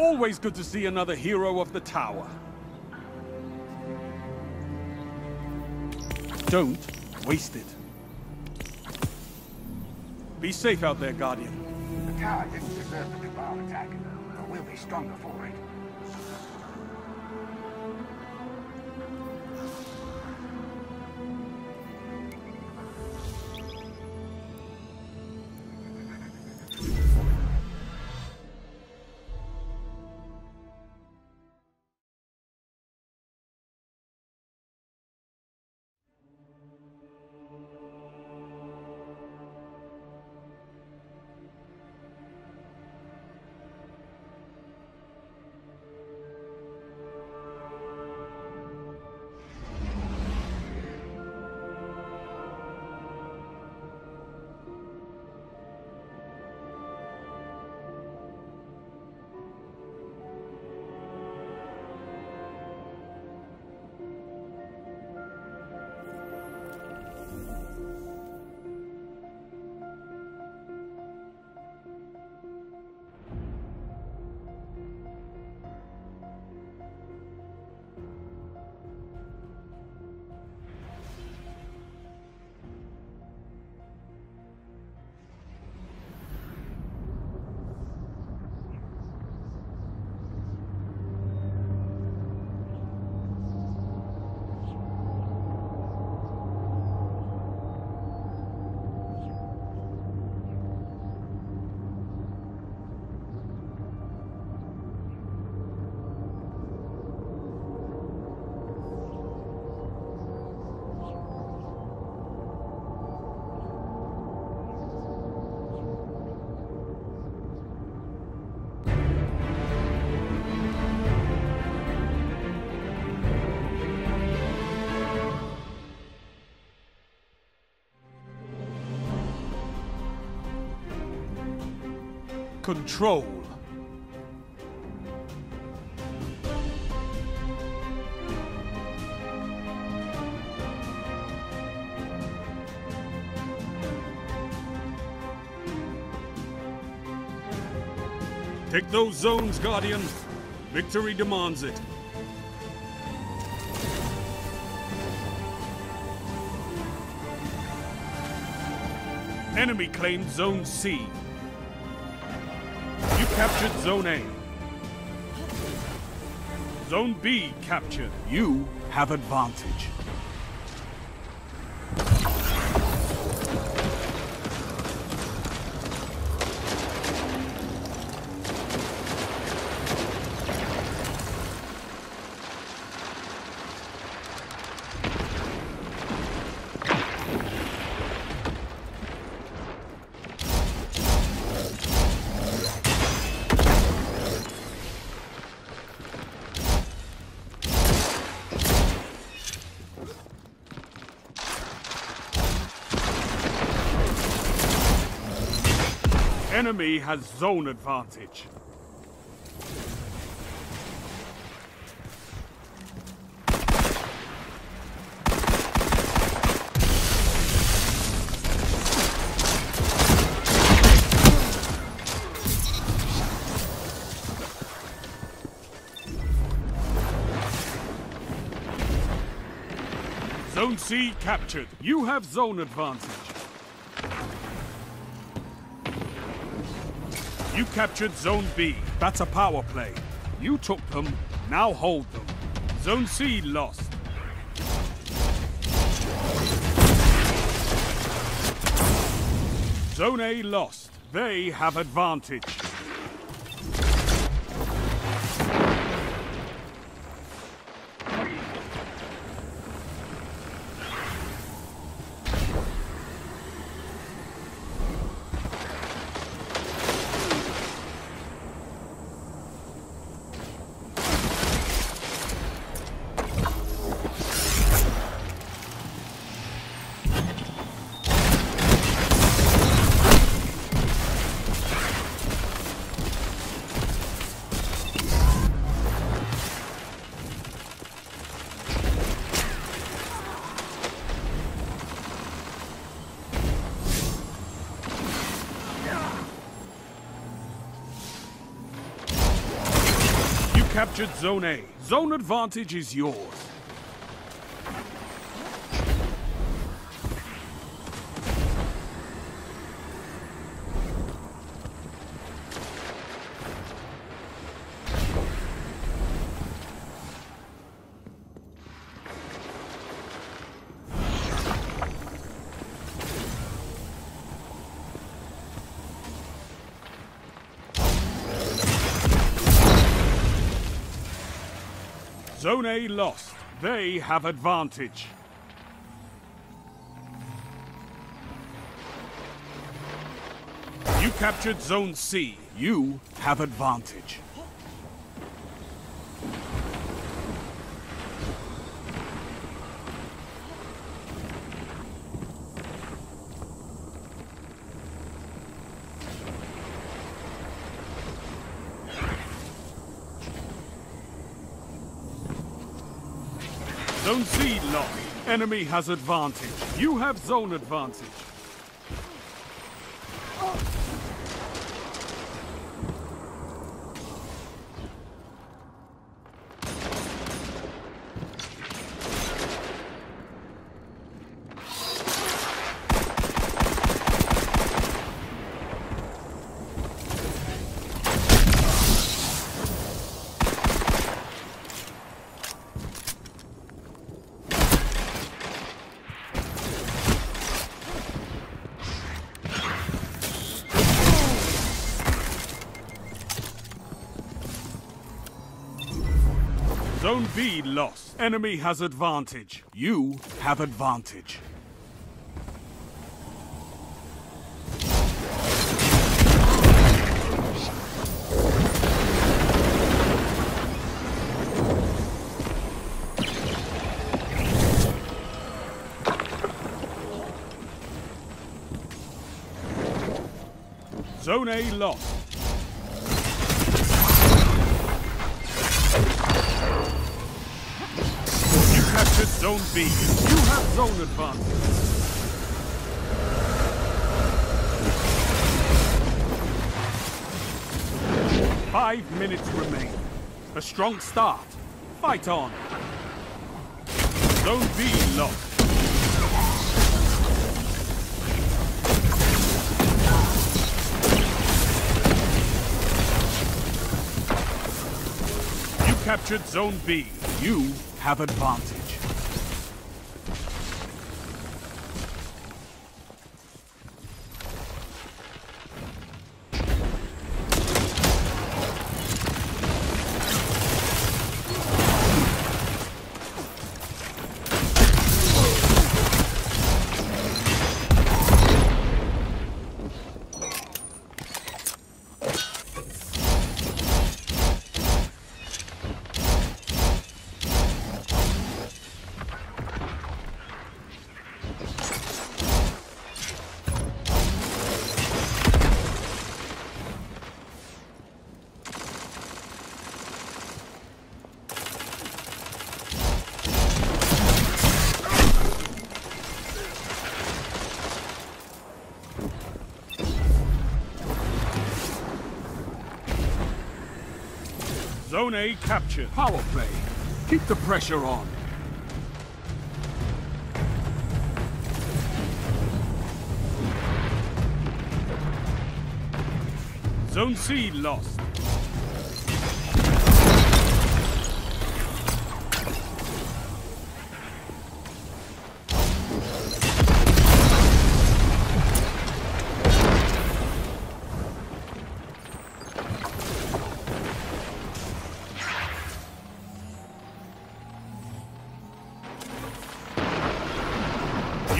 Always good to see another hero of the tower. Don't waste it. Be safe out there, Guardian. The tower didn't deserve the Cabal attack, but we'll be stronger for it. Control. Take those zones, Guardian. Victory demands it. Enemy claimed Zone C. Captured Zone A. Zone B captured. You have advantage. Enemy has zone advantage. Zone C captured. You have zone advantage. You captured Zone B. That's a power play. You took them, now hold them. Zone C lost. Zone A lost. They have advantage. Captured Zone A. Zone advantage is yours. Zone A lost. They have advantage. You captured Zone C. You have advantage. Zone C Enemy has advantage. You have zone advantage. Zone B lost. Enemy has advantage. You have advantage. Zone A lost. Zone B. You have zone advantage. Five minutes remain. A strong start. Fight on. Zone B lost. You captured Zone B. You have advantage. Zone A captured. Power play. Keep the pressure on. Zone C lost.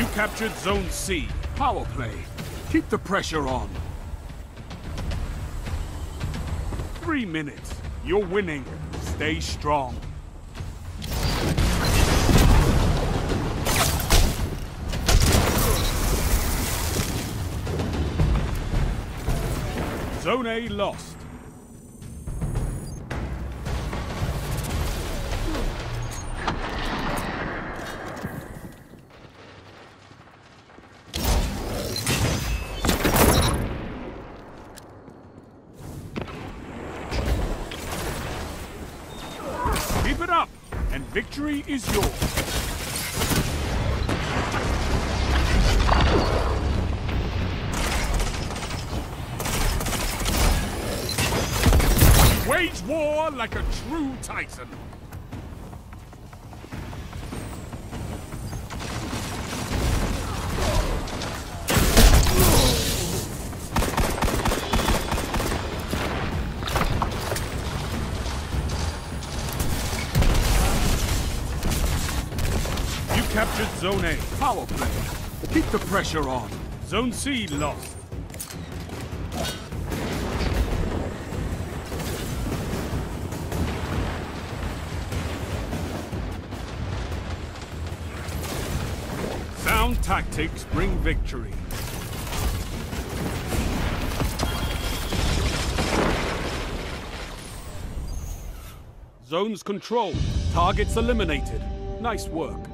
You captured Zone C. Power play. Keep the pressure on. Three minutes. You're winning. Stay strong. Zone A lost. Victory is yours. Wage war like a true Titan. Zone A. Power play. Keep the pressure on. Zone C lost. Sound tactics bring victory. Zones controlled. Targets eliminated. Nice work.